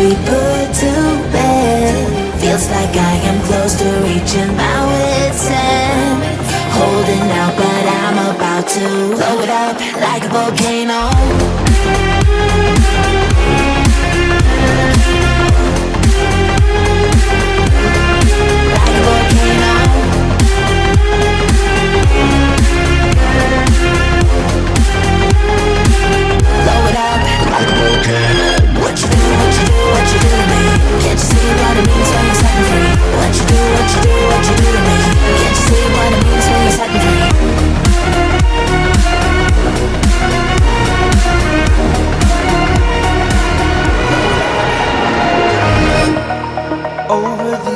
we put to bed. Feels like I am close to reaching my wit's end. Holding out but I'm about to blow it up like a volcano.